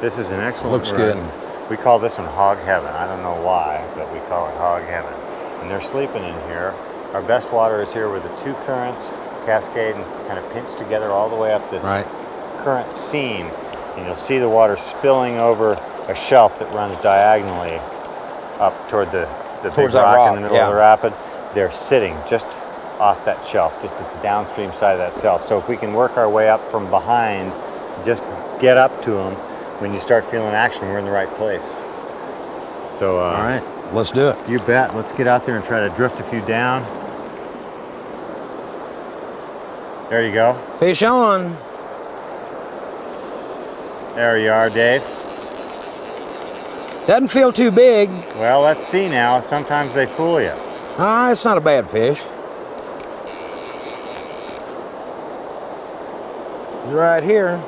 This is an excellent Looks run. good. We call this one hog heaven. I don't know why, but we call it hog heaven. And they're sleeping in here. Our best water is here where the two currents cascade and kind of pinch together all the way up this Right. current seam. And you'll see the water spilling over a shelf that runs diagonally up toward the, the big that rock, in the middle yeah. of the rapid. They're sitting just off that shelf, just at the downstream side of that shelf. So if we can work our way up from behind, just get up to them, when you start feeling action, we're in the right place. So, uh, All right, let's do it. you bet. Let's get out there and try to drift a few down. There you go. Fish on. There you are, Dave. Doesn't feel too big. Well, let's see now. Sometimes they fool you. Ah, it's not a bad fish. He's right here.